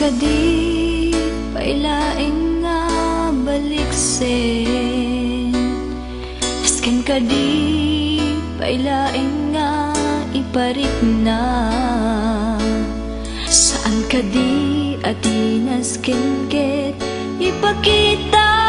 Kadi pailaing nga baliksen Askan kadi pailaing nga iparik na. Saan kadi atinas kinket ipakita?